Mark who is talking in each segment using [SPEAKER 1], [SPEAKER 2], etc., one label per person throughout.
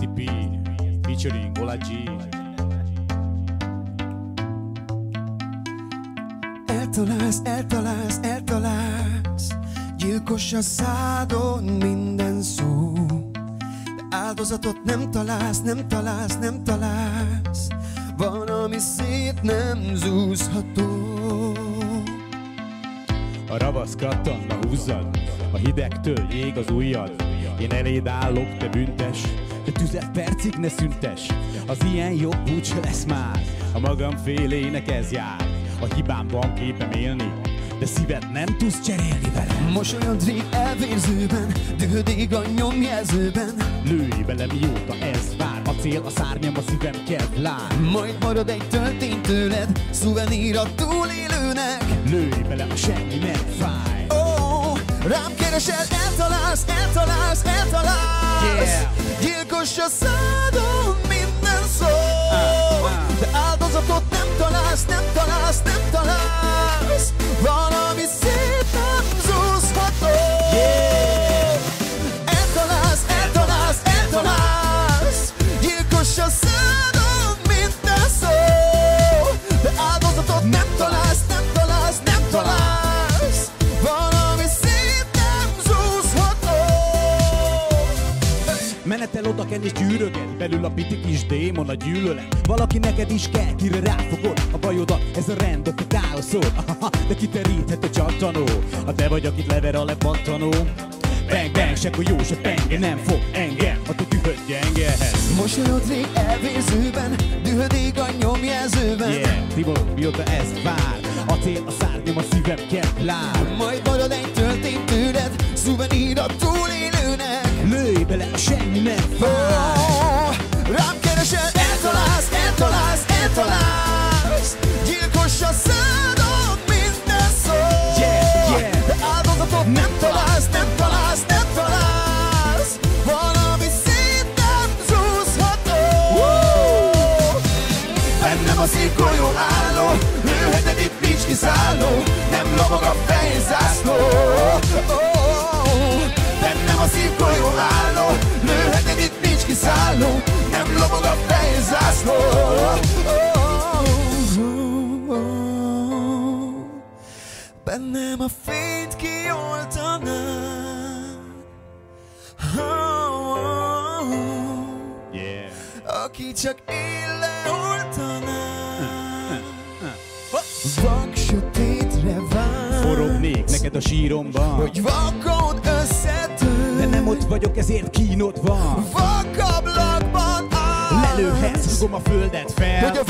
[SPEAKER 1] STP, featuring Ola G.
[SPEAKER 2] Eltalálsz, eltalálsz, eltalálsz Gyilkos a szádon minden szó. De áldozatot nem találsz, nem találsz, nem találsz. Van, ami szét nem zúzható.
[SPEAKER 1] A ravasz kattanna húzzad, a hidegtől ég az ujjad. Én eléd állok, te büntes, de tüzet percig ne szüntes. Az ilyen jobb úgyse lesz már, a magam félének ez jár. A hibámban képem élni, de szívet nem tudsz cserélni vele.
[SPEAKER 2] Mosolyod rég elvérzőben Dühödig a nyomjelzőben
[SPEAKER 1] Lőj bele mióta ez vár, a cél, a szárnyam, a szívem kevlár.
[SPEAKER 2] Majd marad egy töltény tőled Szuvenír a túlélőnek
[SPEAKER 1] Lőj bele a semmi, mert fáj.
[SPEAKER 2] Ó, oh, rám keresel, eltalálsz, eltalálsz, eltalálsz
[SPEAKER 1] Yeah.
[SPEAKER 2] Gyilkos a szádon minden szó. De áldozatot nem találsz, nem találsz, nem találsz
[SPEAKER 1] Menetel oda kell és gyűröget Belül a piti kis démon a gyűlölet. Valaki neked is kell, kire ráfogod A bajodat, ez a rend, a káoszod De kiteríthet a csattanó. A te vagy, akit lever a lepattanó Bang, bang, se jó, se penge Nem fog engem, a te dühöd gyengehez
[SPEAKER 2] Mosolyod rég elvérzőben Dühödig a nyomjelzőben.
[SPEAKER 1] Yeah, Tibor, mióta ezt vár? A cél, a szárnyam, a szívem keplár.
[SPEAKER 2] Majd marad egy töltény tőled Szuvenír a túlélőnek.
[SPEAKER 1] Lőj bele a
[SPEAKER 2] kiszálló Nem lobog a fején zászló Oh, Bennem a szívgolyó álló Lőheted itt nincs kiszálló Nem lobog a fején zászló Bennem a fényt kioltanád
[SPEAKER 1] Yeah.
[SPEAKER 2] Aki csak én leoltaná
[SPEAKER 1] a síromban.
[SPEAKER 2] Hogy vakod összetör.
[SPEAKER 1] De nem ott vagyok, ezért kínod van
[SPEAKER 2] Vakablakban áll.
[SPEAKER 1] Lelőhetsz, rugom a földet fel.
[SPEAKER 2] Hogy a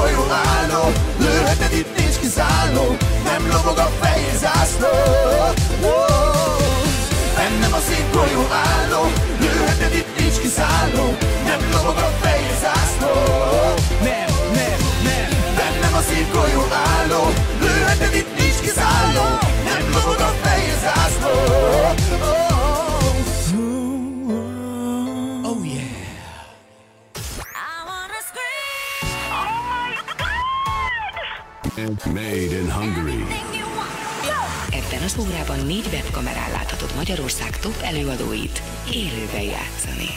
[SPEAKER 2] Szívgolyó álló. Lőheted itt nincs kiszálló. Nem lobog a fején
[SPEAKER 3] Made in Hungary.
[SPEAKER 4] Ebben az órában négy webkamerán láthatod Magyarország top előadóit élőben játszani.